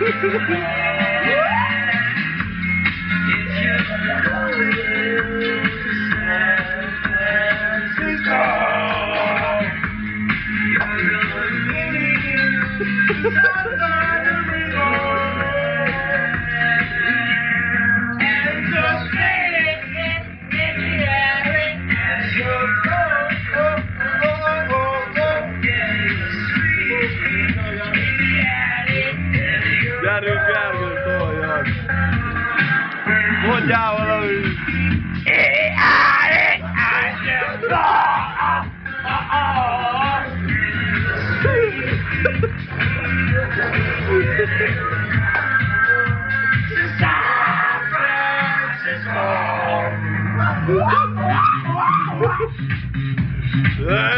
Ha ha ha ha! Ya non cargo, sto, ja. Vogliamolo! Hey!